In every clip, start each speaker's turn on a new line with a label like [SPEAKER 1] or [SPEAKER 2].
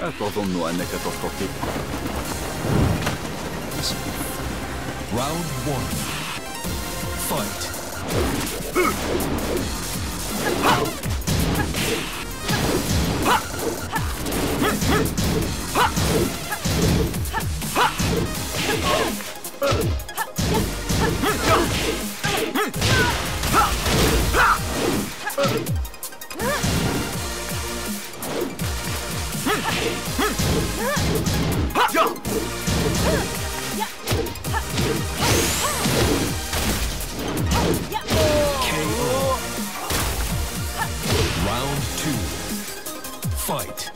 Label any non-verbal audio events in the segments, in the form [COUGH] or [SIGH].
[SPEAKER 1] Eltolzom
[SPEAKER 2] no ennek a tottotik. Round one. Fight. Ha! Fight.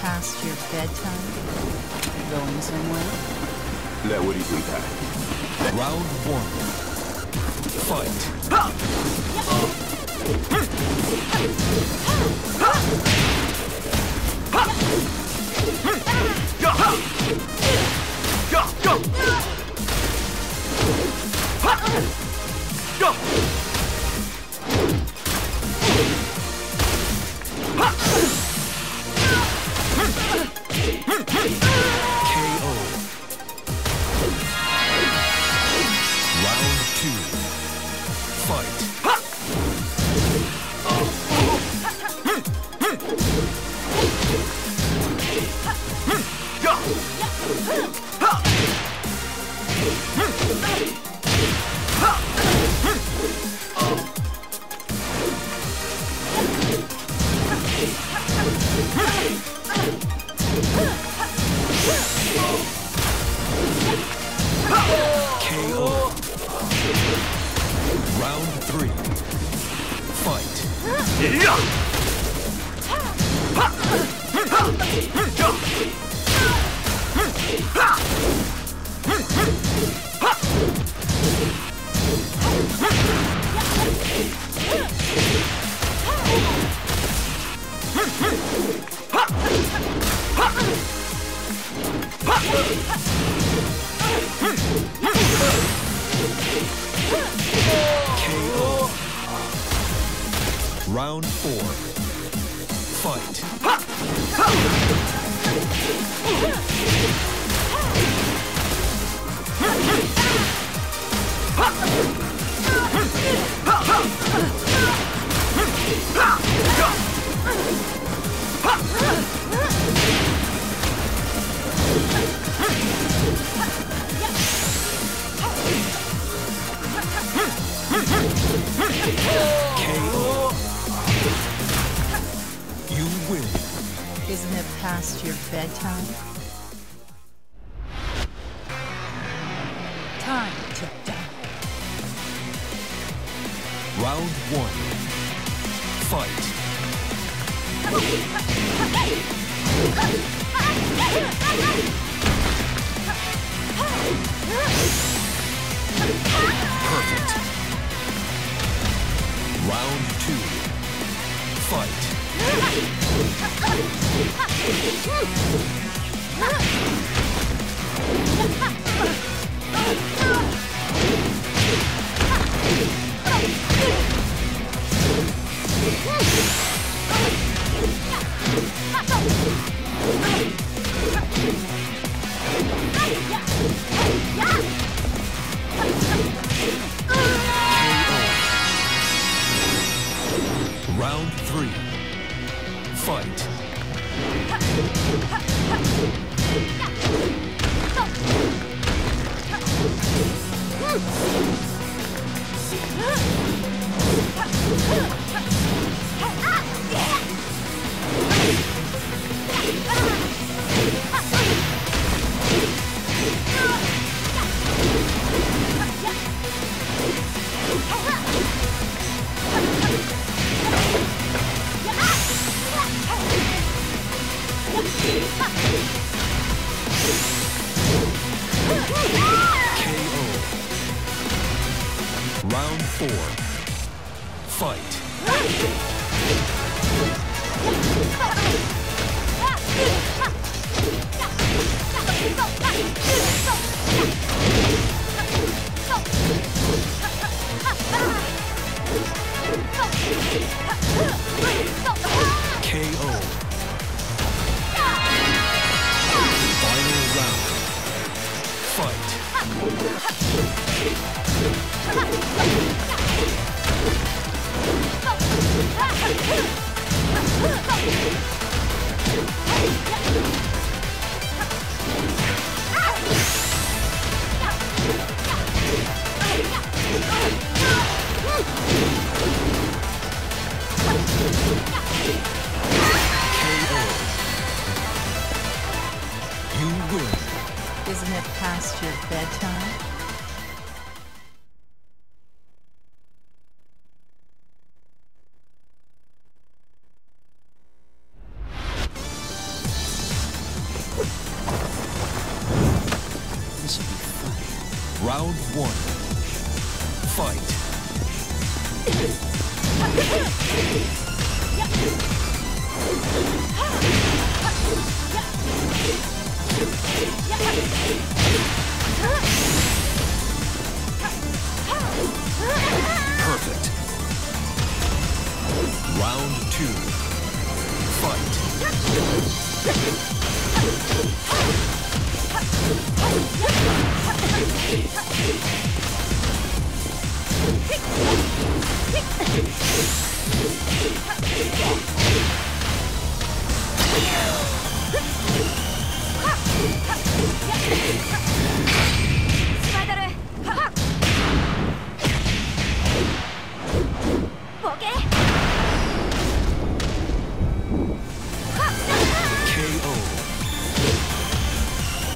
[SPEAKER 3] past your bedtime? Going somewhere?
[SPEAKER 1] That would even that.
[SPEAKER 2] Round one. Fight. Fight. KO.
[SPEAKER 3] Past your bedtime? Time to die.
[SPEAKER 2] Round one. Fight. Perfect. Round two. Fight. Round [LAUGHS] Round four. Fight.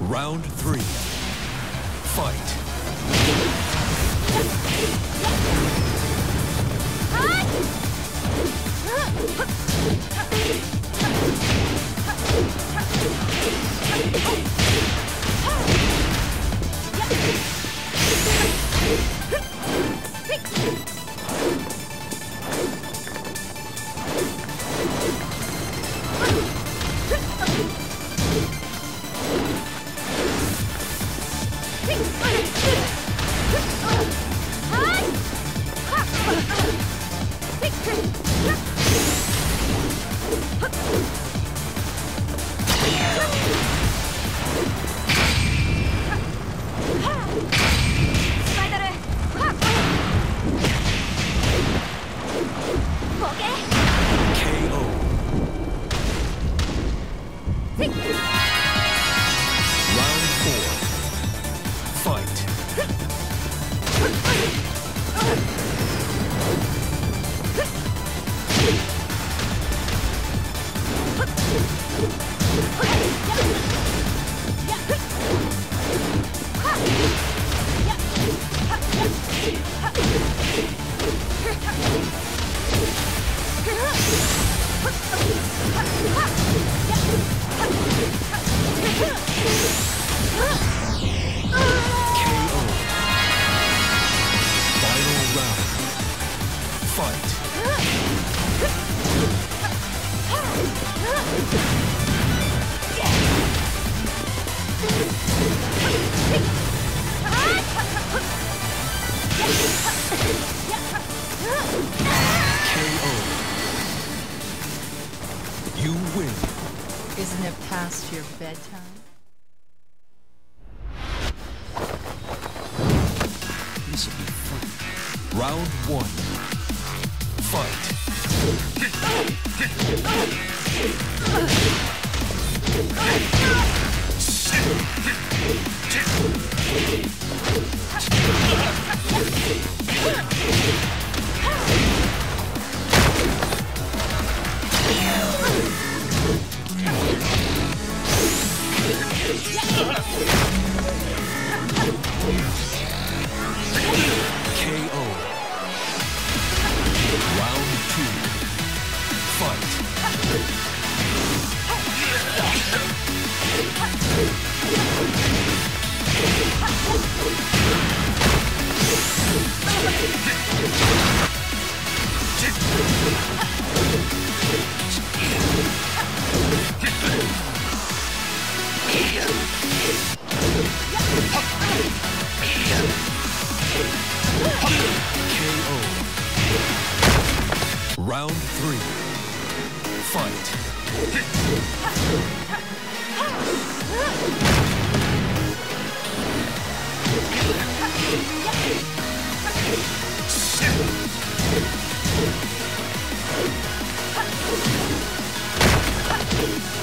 [SPEAKER 2] Round three. Fight. [LAUGHS]
[SPEAKER 3] Isn't it past your bedtime?
[SPEAKER 2] This will be fun. Round one. Fight. [LAUGHS] Round three. Fight. [LAUGHS]